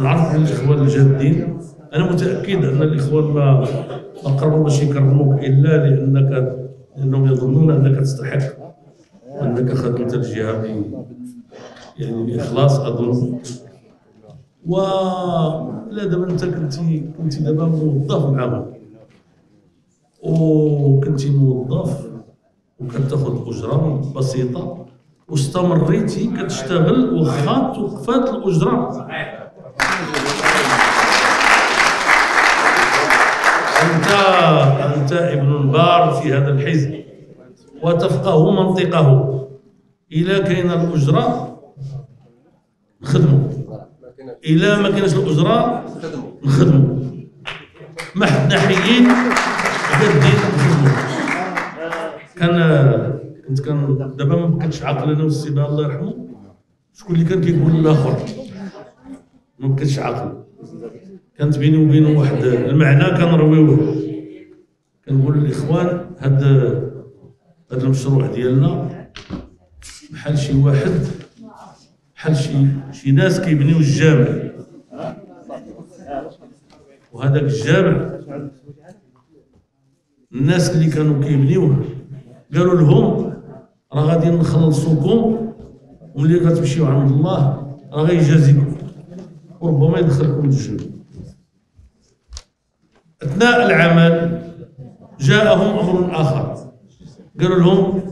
نعرف على الاخوان الجادين أنا متأكد أن الإخوان ما ما قرروا باش يكرموك إلا لأنك لأنهم يظنون أنك تستحق وانك خدمت الجهه يعني بإخلاص أظن. و لا دابا أنت كنتي كنتي دابا موظف معاهم. وكنتي موظف وكتاخذ أجرة بسيطة. واستمريتي كتشتغل واخا توقفات الأجرة. انت أنت ابن بار في هذا الحزب وتفقه منطقه. اذا كاين الأجرة؟ نخدموا الا ما كاينش الأجرة؟ نخدموا ما حدنا حيين قادين نخدموا كان كنت كان دابا ما بقيتش عاقل أنا والسي الله يرحمه. شكون اللي كان كيقول للاخر ما بقيتش عاقل كانت بيني وبينه واحد المعنى كنرويوه كنقول للاخوان هاد هاد المشروع ديالنا بحال شي واحد بحال شي شي ناس كيبنيو الجامع. وهذاك الجامع الناس اللي كانوا كيبنيوه قالوا لهم راه غادي نخلصوكم. وملي كتمشيو عند الله راه غيجازيكم. وربما يدخلكم الجنه أثناء العمل جاءهم أمر آخر. قالوا لهم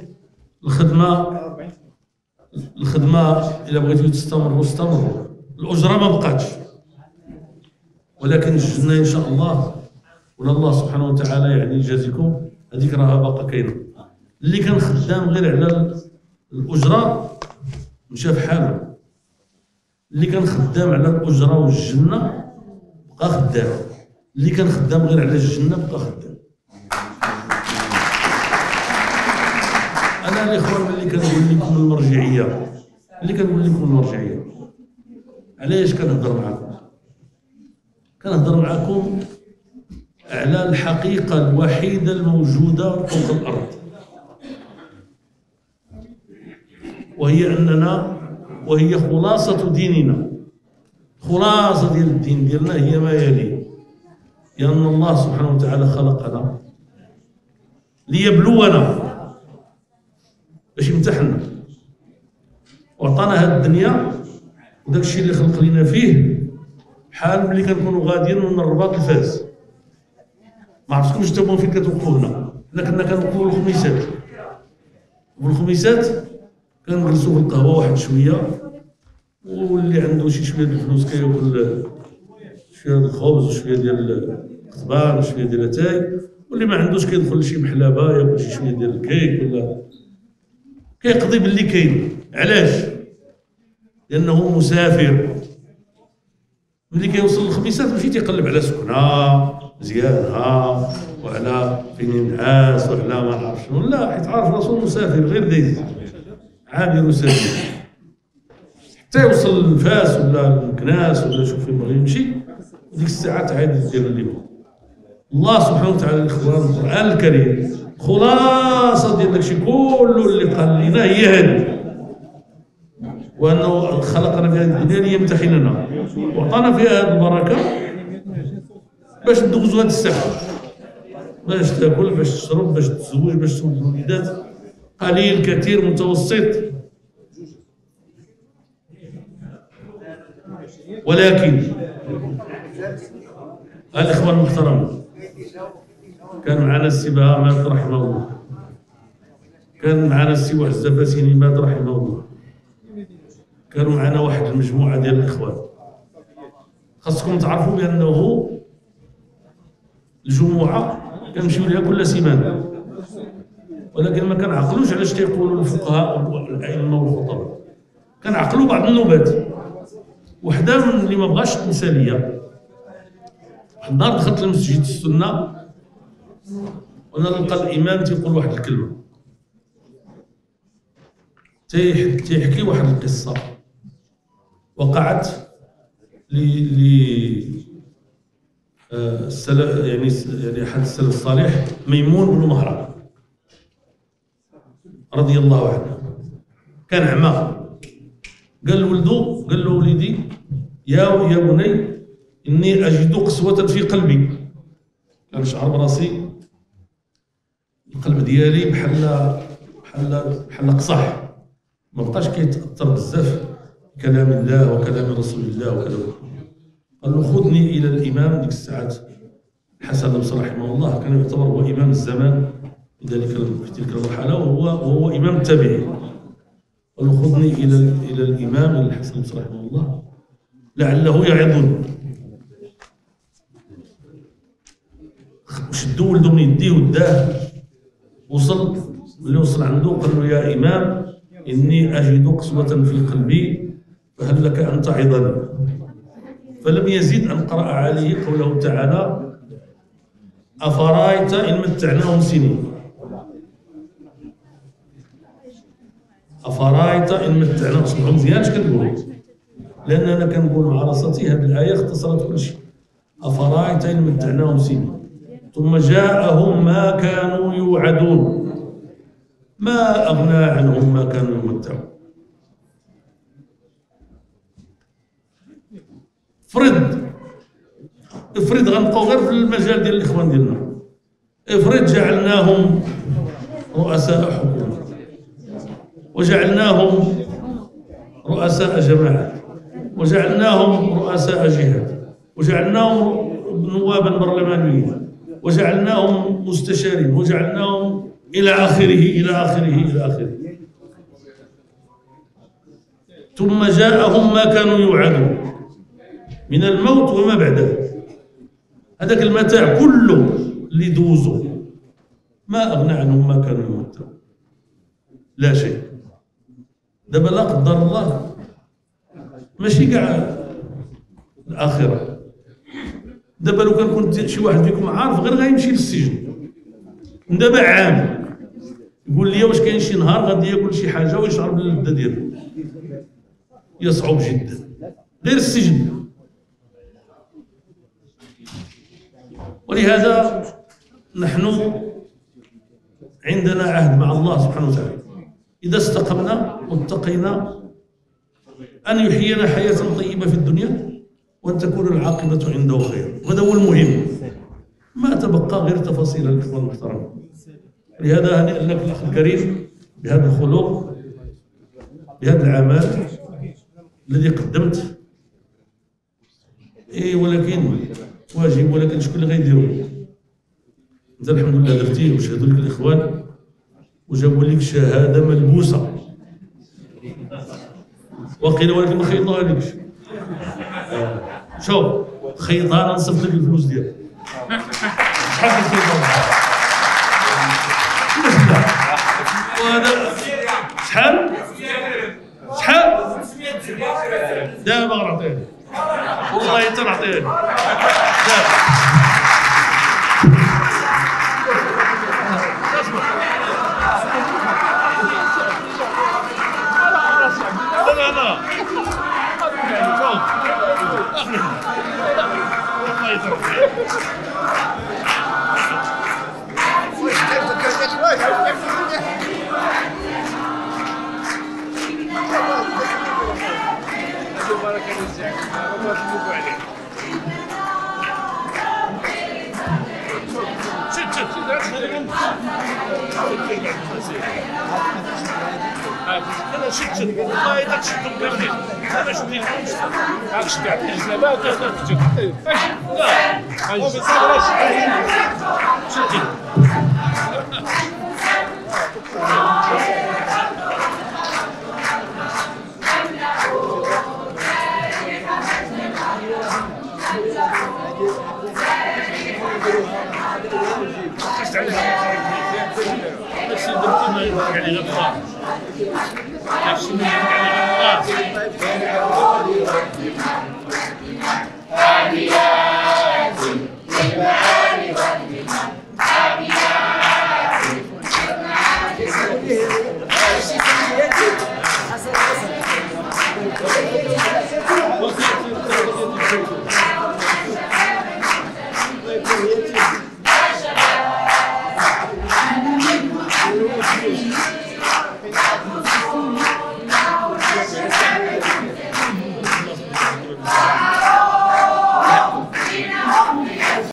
الخدمة الخدمة الا بغيتوا تستمروا استمروا. الأجرة ما بقاتش. ولكن الجنة إن شاء الله. ولا الله سبحانه وتعالى يعني يجازيكم. هذيك راها باقا كاينة. اللي كان خدام غير على ال- الأجرة مشى في حاله. اللي كان خدام على الأجرة والجنة بقى خدام. اللي كان خدام غير على الجنة بقى خدام. أنا الاخوان اللي كنقول لكم المرجعية. اللي كنقول لكم المرجعية. علاش كنهضر معكم كنهضر معكم على الحقيقة الوحيدة الموجودة فوق الأرض. وهي اننا وهي خلاصة ديننا. خلاصة ديال الدين ديالنا هي ما يلي. لأن الله سبحانه وتعالى خلقنا ليبلونا. باش يمتحنا وعطانا هاد الدنيا وداك الشيء اللي خلق لنا فيه بحال ملي كنكونوا غاديين من الرباط لفاس ما عرفتكمش نتوما فين كتوقفوا هنا حنا كنا كنوقفوا الخميسات. والخميسات كنجلسوا في القهوة واحد شوية واللي عنده شي شوية ديال الفلوس كياكل شوية ديال الخبز وشوية ديال القضبان وشوية ديال اتاي واللي ما عندوش كيدخل لشي محلبة ياكل شي شوية ديال الكيك ولا كيقضي باللي كاين. علاش؟ لأنه مسافر. ملي كيوصل للخميسات ماشي تيقلب على سكنة مزيانها وعلى فين ينعس وعلى ما نعرف شنو لا حيت عارف راسو مسافر غير دايز. عابر سبيل حتى يوصل لفاس ولا لمكناس ولا شوف فين بغى يمشي ديك الساعة تعاد دير اللي بغا الله سبحانه وتعالى الإخوان القرآن الكريم خلاصة ديال داكشي كله اللي قال لنا هي هذه. وأنه خلقنا في هذه الدنيا ليمتحننا. وعطانا فيها هذه البركة باش ندوزوا هذه الساعة. باش تاكل باش تشرب باش تتزوج باش تولد الوليدات. قليل كثير متوسط. ولكن الإخوة المحترمين كان معنا السي بهامات رحمه الله. كان معنا السي وعزة فاسيني مات رحمه الله. كانوا معنا واحد المجموعة ديال الاخوان خاصكم تعرفوا بأنه الجمعه كنمشيو لها كل سيمانة. ولكن ما كنعقلوش علاش تيقولوا الفقهاء والأئمة والخطباء. كنعقلوا بعض النوبات وحدة من اللي ما بغاش ليا واحد النهار دخلت لمسجد السنة. وأنا نلقى الإمام تيقول واحد الكلمة. تيح- تيحكي واحد القصة. وقعت ل ل آه، يعني يعني أحد السلف الصالح ميمون بن مهران. رضي الله عنه. كان عمى قال لولده قال له وليدي يا يا بني إني أجد قسوة في قلبي. كنشعر براسي. القلب ديالي بحال بحال بحال قصح ما بقاش كيتأثر بزاف بكلام الله وكلام رسول الله وكلام قال له خذني إلى الإمام. ديك الساعات حسن بن رحمه الله كان يعتبر هو إمام الزمان. ذلك في تلك المرحلة وهو وهو إمام التابعين قال خذني إلى إلى الإمام الحسن بن رحمه الله لعله يعظني. شدو ولدو من يديه وداه. وصل اللي وصل عنده قال له يا إمام إني أجد قسوة في قلبي فهل لك أن تعظني؟ فلم يزد أن قرأ عليه قوله تعالى أفرأيت إن متعناهم سنين؟ أفرأيت إن متعناهم سنين مزيان اش كنقول؟ لأننا كنقول مع رصتي هذه الآية اختصرت كل شيء. أفرأيت إن متعناهم سنين ثم جاءهم ما كانوا يوعدون. ما أغنى عنهم ما كانوا يمتعون. فرد افرض غنبقاو غير في المجال ديال الإخوان ديالنا. افرض جعلناهم رؤساء حكومة. وجعلناهم رؤساء جماعات وجعلناهم رؤساء جهات وجعلناهم نوابا برلمانيين. وجعلناهم مستشارين. وجعلناهم إلى آخره إلى آخره إلى آخره. ثم جاءهم ما كانوا يوعدون. من الموت وما بعده. هذاك المتاع كله اللي ما أغنى عنهم ما كانوا يمتعون. لا شيء. دابا لا قدر الله. ماشي كاع الآخرة. دابا لو كان كنت شي واحد فيكم عارف غير غيمشي للسجن. دابا عام. يقول لي واش كاين شي نهار غادي ياكل شي حاجة ويشعر باللذه ديالو. يصعب جدا. غير السجن. ولهذا نحن عندنا عهد مع الله سبحانه وتعالى. إذا استقمنا واتقينا أن يحيينا حياة طيبة في الدنيا وأن تكون العاقبة عنده خير. وهذا هو المهم. ما تبقى غير تفاصيل الإخوة المحترمين لهذا هنيئا لك الأخ الكريم بهذا الخلق بهذا العمل الذي قدمت. إيه ولكن واجب ولكن شكون اللي غيديرو؟ انت الحمد لله درتيه وشهدوا لك الإخوان. وجابوا لك شهادة ملبوسة. وقيل ولكن ما خيطوها شوف خيطها نصف لك الفلوس ديالك. شحال الخيطان؟ وهذا شحال؟ شحال؟ دابا غنعطيه والله تنعطيه لا أنا شفت Absolutely.